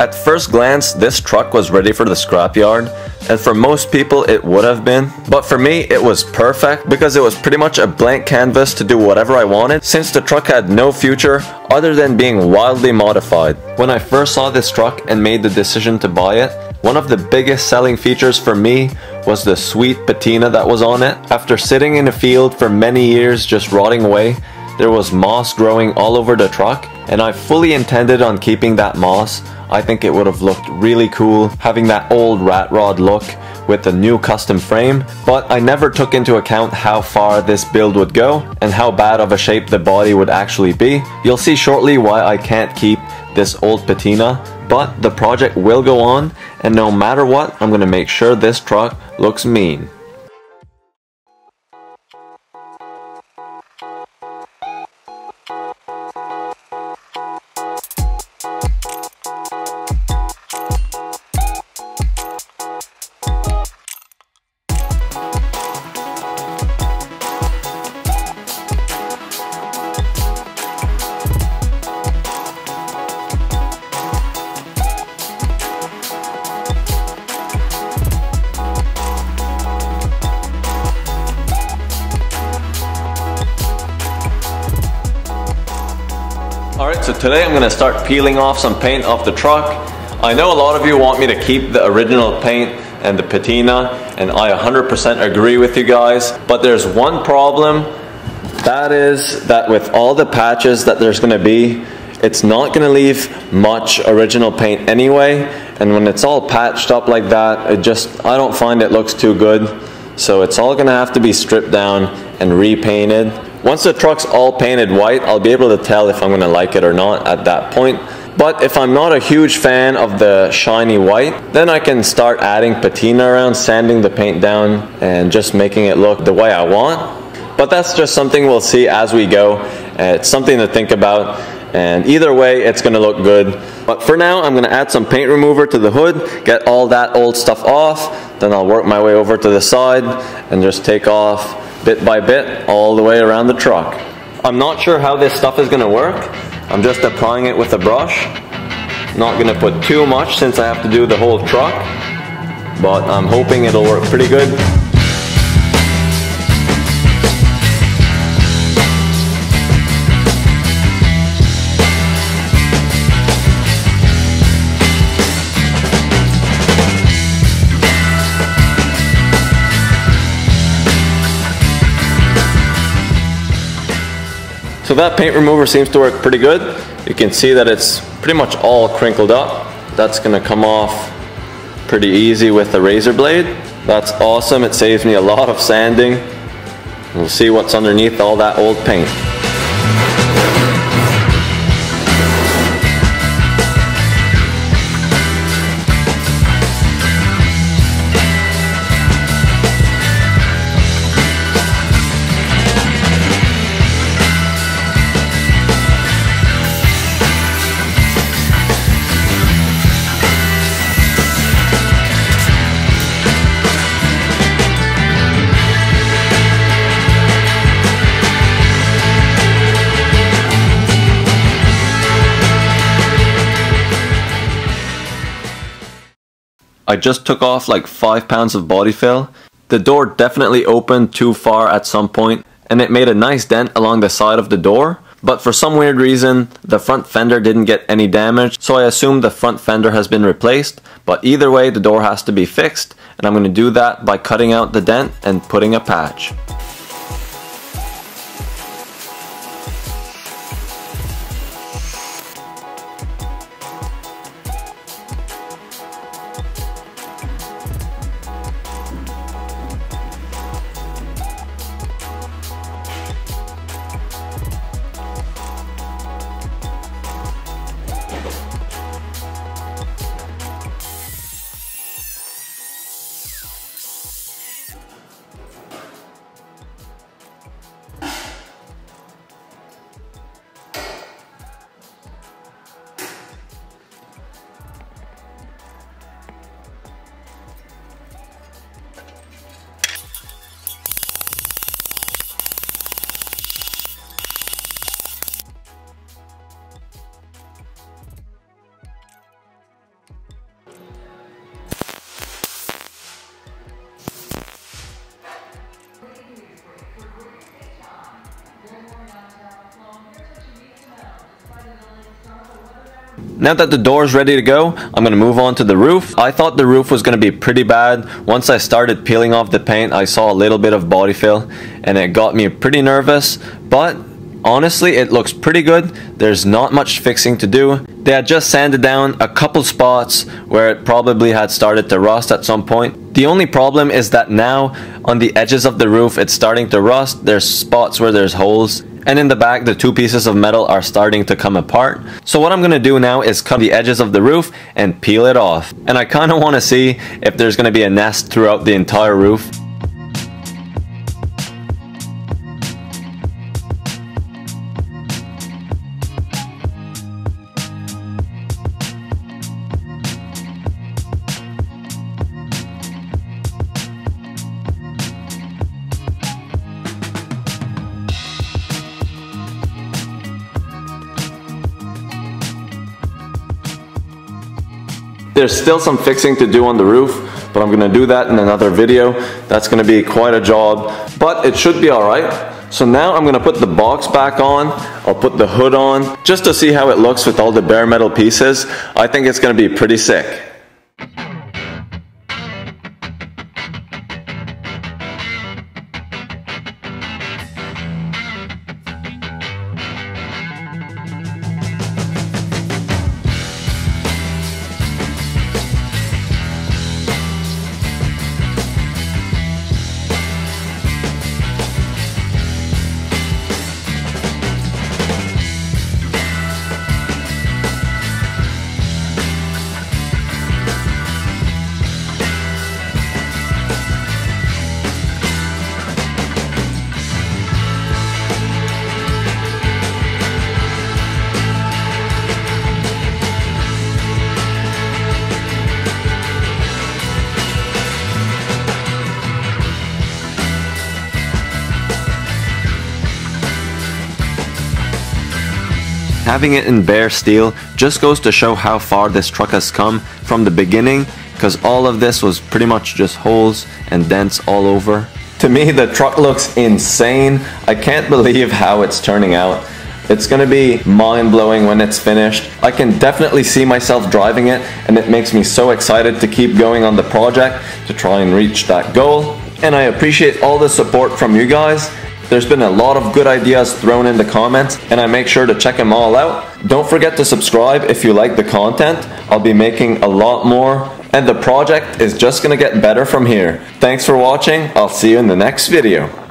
At first glance, this truck was ready for the scrapyard, and for most people it would have been, but for me it was perfect because it was pretty much a blank canvas to do whatever I wanted since the truck had no future other than being wildly modified. When I first saw this truck and made the decision to buy it, one of the biggest selling features for me was the sweet patina that was on it. After sitting in a field for many years just rotting away, there was moss growing all over the truck and I fully intended on keeping that moss I think it would have looked really cool having that old rat rod look with the new custom frame, but I never took into account how far this build would go and how bad of a shape the body would actually be. You'll see shortly why I can't keep this old patina, but the project will go on and no matter what, I'm gonna make sure this truck looks mean. So today I'm going to start peeling off some paint off the truck. I know a lot of you want me to keep the original paint and the patina, and I 100% agree with you guys, but there's one problem. That is that with all the patches that there's going to be, it's not going to leave much original paint anyway, and when it's all patched up like that, it just, I don't find it looks too good. So it's all going to have to be stripped down and repainted. Once the truck's all painted white, I'll be able to tell if I'm gonna like it or not at that point. But if I'm not a huge fan of the shiny white, then I can start adding patina around, sanding the paint down, and just making it look the way I want. But that's just something we'll see as we go. Uh, it's something to think about, and either way, it's gonna look good. But for now, I'm gonna add some paint remover to the hood, get all that old stuff off, then I'll work my way over to the side and just take off bit by bit all the way around the truck. I'm not sure how this stuff is going to work. I'm just applying it with a brush. Not going to put too much since I have to do the whole truck, but I'm hoping it'll work pretty good. So that paint remover seems to work pretty good. You can see that it's pretty much all crinkled up. That's gonna come off pretty easy with the razor blade. That's awesome, it saves me a lot of sanding. We'll see what's underneath all that old paint. I just took off like 5 pounds of body fill. The door definitely opened too far at some point and it made a nice dent along the side of the door. But for some weird reason, the front fender didn't get any damage, so I assume the front fender has been replaced. But either way, the door has to be fixed, and I'm going to do that by cutting out the dent and putting a patch. Now that the door is ready to go, I'm going to move on to the roof. I thought the roof was going to be pretty bad. Once I started peeling off the paint, I saw a little bit of body fill and it got me pretty nervous, but honestly it looks pretty good. There's not much fixing to do. They had just sanded down a couple spots where it probably had started to rust at some point. The only problem is that now on the edges of the roof it's starting to rust. There's spots where there's holes and in the back the two pieces of metal are starting to come apart. So what I'm going to do now is cut the edges of the roof and peel it off. And I kind of want to see if there's going to be a nest throughout the entire roof. There's still some fixing to do on the roof, but I'm gonna do that in another video. That's gonna be quite a job, but it should be all right. So now I'm gonna put the box back on, I'll put the hood on, just to see how it looks with all the bare metal pieces. I think it's gonna be pretty sick. Having it in bare steel just goes to show how far this truck has come from the beginning because all of this was pretty much just holes and dents all over. To me, the truck looks insane. I can't believe how it's turning out. It's gonna be mind blowing when it's finished. I can definitely see myself driving it and it makes me so excited to keep going on the project to try and reach that goal. And I appreciate all the support from you guys there's been a lot of good ideas thrown in the comments and I make sure to check them all out. Don't forget to subscribe if you like the content. I'll be making a lot more and the project is just gonna get better from here. Thanks for watching. I'll see you in the next video.